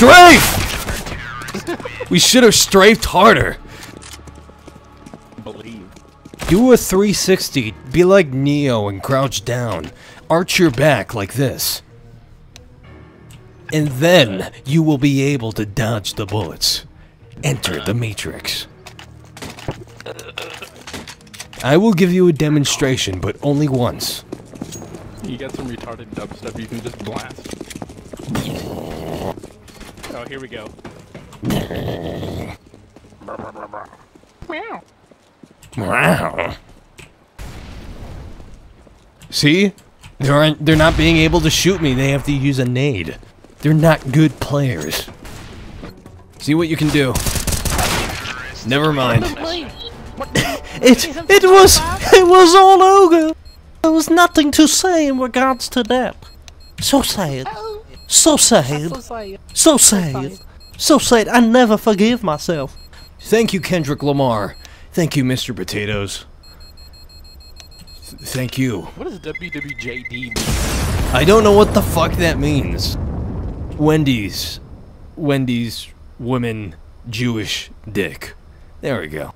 Strafe! we should have strafed harder. Believe. Do a 360. Be like Neo and crouch down. Arch your back like this. And then you will be able to dodge the bullets. Enter the Matrix. I will give you a demonstration, but only once. You got some retarded dubstep you can just blast. Oh, here we go. Meow. Wow. See? They aren't they're not being able to shoot me. They have to use a nade. They're not good players. See what you can do. Never mind. It it was it was all over. There was nothing to say in regards to that. So sad. So sad. So sad. So sad. I never forgive myself. Thank you, Kendrick Lamar. Thank you, Mr. Potatoes. Thank you. What does WWJD mean? I don't know what the fuck that means. Wendy's. Wendy's woman Jewish dick. There we go.